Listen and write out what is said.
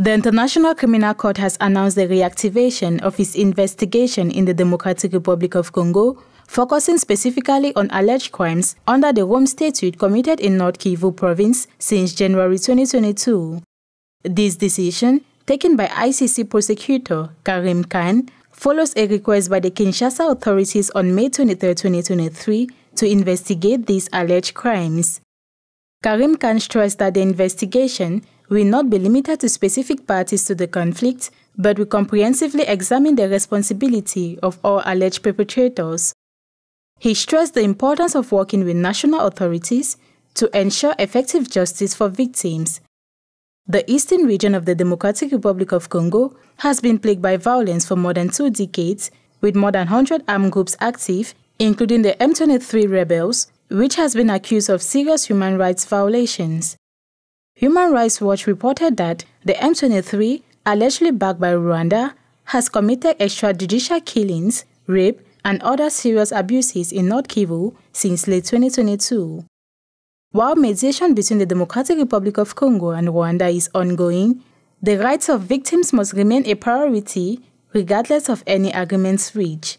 The International Criminal Court has announced the reactivation of its investigation in the Democratic Republic of Congo, focusing specifically on alleged crimes under the Rome Statute committed in North Kivu province since January 2022. This decision, taken by ICC prosecutor Karim Khan, follows a request by the Kinshasa authorities on May 23, 2023, to investigate these alleged crimes. Karim Khan stressed that the investigation will not be limited to specific parties to the conflict, but will comprehensively examine the responsibility of all alleged perpetrators. He stressed the importance of working with national authorities to ensure effective justice for victims. The eastern region of the Democratic Republic of Congo has been plagued by violence for more than two decades, with more than 100 armed groups active, including the M23 rebels, which has been accused of serious human rights violations. Human Rights Watch reported that the M23, allegedly backed by Rwanda, has committed extrajudicial killings, rape, and other serious abuses in North Kivu since late 2022. While mediation between the Democratic Republic of Congo and Rwanda is ongoing, the rights of victims must remain a priority regardless of any agreements reached.